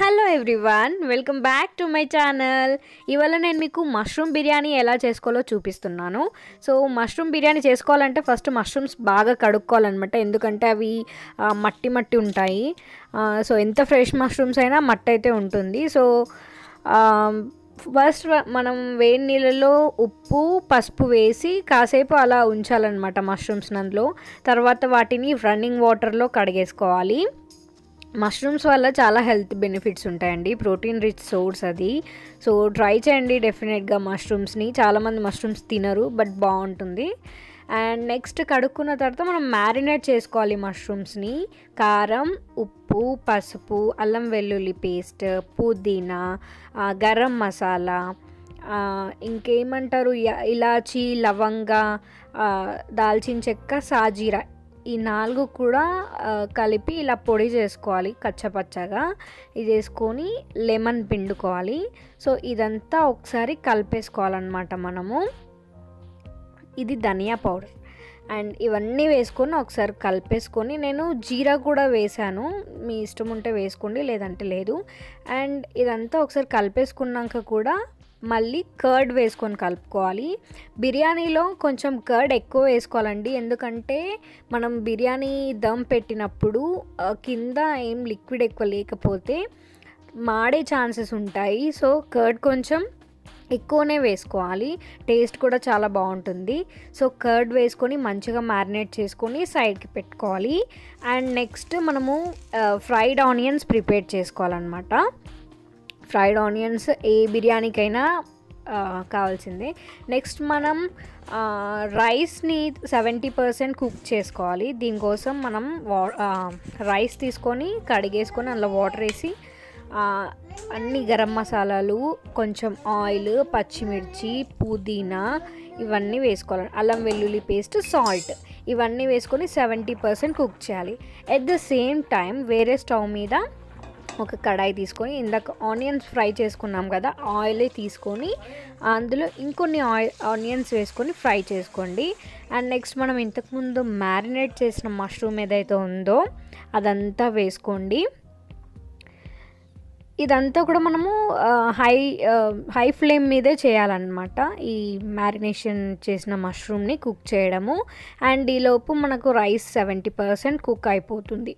Hello everyone welcome back to my channel. ఇవాళ నేను మీకు మష్రూమ్ బిర్యానీ ఎలా చేసుకోవాలో చూపిస్తున్నాను. సో మష్రూమ్ బిర్యానీ చేసుకోవాలంటే ఫస్ట్ మష్రూమ్స్ బాగా కడుక్కోవాలన్నమాట. ఎందుకంటే అవి మట్టి మట్టి ఉంటాయి. సో ఎంత ఫ్రెష్ మష్రూమ్స్ అయినా మట్టి అయితే ఉంటుంది. సో ఫస్ట్ మనం వేడి నీళ్ళలో ఉప్పు పసుపు వేసి కాసేపు అలా ఉంచాలన్నమాట మష్రూమ్స్ అందులో. తర్వాత వాటిని రన్నింగ్ వాటర్లో కడిగేసుకోవాలి. మష్రూమ్స్ వల్ల చాలా హెల్త్ బెనిఫిట్స్ ఉంటాయండి. ప్రోటీన్ రిచ్ సోర్స్ అది. సో ట్రై చేయండి డెఫినెట్గా మష్రూమ్స్ని. చాలామంది మష్రూమ్స్ తినరు బట్ బాగుంటుంది అండ్ నెక్స్ట్ కడుక్కున్న తర్వాత మనం మ్యారినేట్ చేసుకోవాలి మష్రూమ్స్ని. కారం ఉప్పు పసుపు అల్లం వెల్లుల్లి పేస్ట్ పుదీనా గరం మసాలా ఇంకేమంటారు? యా- ఇలాచీ లవంగ దాల్చిన చెక్క సాజీరా ఈ నాలుగు కూడా కలిపి ఇలా పొడి చేసుకోవాలి కచ్చపచ్చగా. ఇది వేసుకొని లెమన్ పిండుకోవాలి. సో ఇదంతా ఒకసారి కలిపేసుకోవాలన్నమాట మనము. ఇది ధనియా పౌడర్. అండ్ ఇవన్నీ వేసుకొని ఒకసారి కలిపేసుకొని నేను జీరా కూడా వేసాను. మీ ఇష్టం ఉంటే వేసుకోండి లేదంటే లేదు. అండ్ ఇదంతా ఒకసారి కలిపేసుకున్నాక కూడా మళ్ళీ కర్డ్ వేసుకొని కలుపుకోవాలి. బిర్యానీలో కొంచెం కర్డ్ ఎక్కువ వేసుకోవాలండి. ఎందుకంటే మనం బిర్యానీ దమ్ పెట్టినప్పుడు కింద ఏం లిక్విడ్ ఎక్కువ లేకపోతే మాడే ఛాన్సెస్ ఉంటాయి. సో కర్డ్ కొంచెం ఎక్కువనే వేసుకోవాలి. టేస్ట్ కూడా చాలా బాగుంటుంది. సో కర్డ్ వేసుకొని మంచిగా మ్యారినేట్ చేసుకొని సైడ్కి పెట్టుకోవాలి. అండ్ నెక్స్ట్ మనము ఫ్రైడ్ ఆనియన్స్ ప్రిపేర్ చేసుకోవాలన్నమాట. ఫ్రైడ్ ఆనియన్స్ ఏ బిర్యానీకైనా కావాల్సిందే. నెక్స్ట్ మనం రైస్ని సెవెంటీ పర్సెంట్ కుక్ చేసుకోవాలి. దీనికోసం మనం వా రైస్ తీసుకొని కడిగేసుకొని అందులో వాటర్ వేసి అన్ని గరం మసాలాలు కొంచెం ఆయిల్ పచ్చిమిర్చి పుదీనా ఇవన్నీ వేసుకోవాలి. అల్లం వెల్లుల్లి పేస్ట్ సాల్ట్ ఇవన్నీ వేసుకొని సెవెంటీ పర్సెంట్ కుక్ చేయాలి. ఎట్ ద సేమ్ టైం వేరే స్టవ్ మీద ఒక కడాయి తీసుకొని ఇందాక ఆనియన్స్ ఫ్రై చేసుకున్నాం కదా ఆయిల్ తీసుకొని అందులో ఇంకొన్ని ఆయిల్ ఆనియన్స్ వేసుకొని ఫ్రై చేసుకోండి. అండ్ నెక్స్ట్ మనం ఇంతకుముందు మ్యారినేట్ చేసిన మష్రూమ్ ఏదైతే ఉందో అదంతా వేసుకోండి. ఇదంతా కూడా మనము హై హై ఫ్లేమ్ మీదే చేయాలన్నమాట ఈ మ్యారినేషన్ చేసిన మష్రూమ్ని కుక్ చేయడము. అండ్ ఈలోపు మనకు రైస్ సెవెంటీ పర్సెంట్ కుక్ అయిపోతుంది.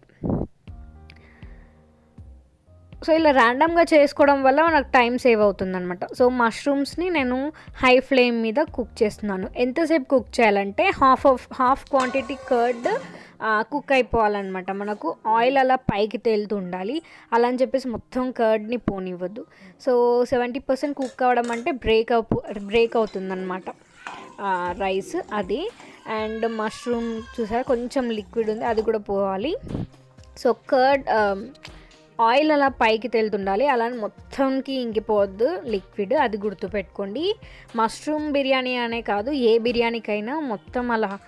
సో ఇలా ర్యాండమ్గా చేసుకోవడం వల్ల మనకు టైం సేవ్ అవుతుంది అనమాట సో మష్రూమ్స్ని నేను హై ఫ్లేమ్ మీద కుక్ చేస్తున్నాను. ఎంతసేపు కుక్ చేయాలంటే half of half quantity curd cook అయిపోవాలన్నమాట. మనకు ఆయిల్ అలా పైకి తేలుతూ ఉండాలి. అలా అని చెప్పేసి మొత్తం కర్డ్ని పోనివ్వద్దు. సో సెవెంటీ పర్సెంట్ కుక్ అవ్వడం అంటే బ్రేక్ అవు బ్రేక్ అవుతుందన్నమాట. రైస్ అది. అండ్ మష్రూమ్ చూసారా? కొంచెం లిక్విడ్ ఉంది అది కూడా పోవాలి. సో కర్డ్ ఆయిల్ అలా పైకి తేలుతుండాలి. అలా అని మొత్తంకి ఇంకిపోవద్దు. లిక్విడ్ అది గుర్తుపెట్టుకోండి. మష్రూమ్ బిర్యానీ అనే కాదు ఏ బిర్యానీకైనా మొత్తం అలా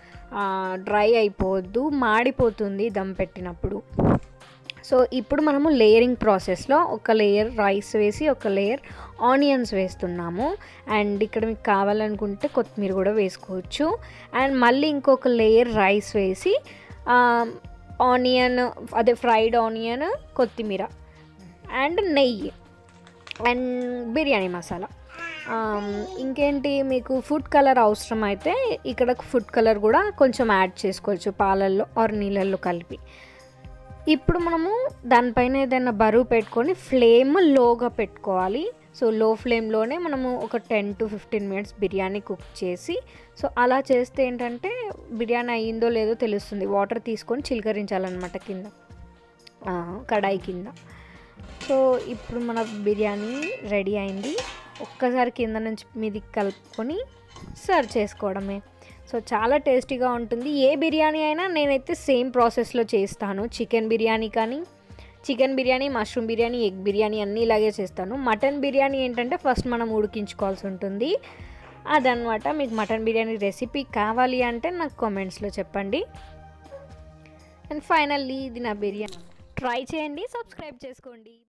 డ్రై అయిపోవద్దు. మాడిపోతుంది దమ్ పెట్టినప్పుడు. సో ఇప్పుడు మనము లేయరింగ్ ప్రాసెస్లో ఒక లేయర్ రైస్ వేసి ఒక లేయర్ ఆనియన్స్ వేస్తున్నాము. అండ్ ఇక్కడ మీకు కావాలనుకుంటే కొత్తిమీర కూడా వేసుకోవచ్చు. అండ్ మళ్ళీ ఇంకొక లేయర్ రైస్ వేసి ఆనియన్ అదే ఫ్రైడ్ ఆనియన్ కొత్తిమీర అండ్ నెయ్యి అండ్ బిర్యానీ మసాలా. ఇంకేంటి మీకు ఫుడ్ కలర్ అవసరం అయితే ఇక్కడ ఫుడ్ కలర్ కూడా కొంచెం యాడ్ చేసుకోవచ్చు పాలల్లో ఆర్ నీళ్ళల్లో కలిపి. ఇప్పుడు మనము దానిపైన ఏదైనా బరువు పెట్టుకొని ఫ్లేమ్ లోగా పెట్టుకోవాలి. సో లో ఫ్లేమ్లోనే మనము ఒక ten to fifteen minutes biryani cook చేసి సో అలా చేస్తే ఏంటంటే బిర్యానీ అయ్యిందో లేదో తెలుస్తుంది. వాటర్ తీసుకొని చిలకరించాలన్నమాట కింద. కడాయి కింద. సో ఇప్పుడు మన బిర్యానీ రెడీ అయింది. ఒక్కసారి కింద నుంచి మీది కలుపుకొని సర్వ్ చేసుకోవడమే. సో చాలా టేస్టీగా ఉంటుంది. ఏ బిర్యానీ అయినా నేనైతే సేమ్ ప్రాసెస్లో చేస్తాను. చికెన్ బిర్యానీ కానీ chicken biryani mushroom biryani egg biryani అన్నీ ఇలాగే చేస్తాను. మటన్ బిర్యానీ ఏంటంటే ఫస్ట్ మనం ఉడికించుకోవాల్సి ఉంటుంది. అదనమాట మీకు మటన్ బిర్యానీ రెసిపీ కావాలి అంటే నాకు కామెంట్స్లో చెప్పండి. అండ్ ఫైనల్లీ ఇది నా బిర్యానీ. ట్రై చేయండి సబ్స్క్రైబ్ చేసుకోండి.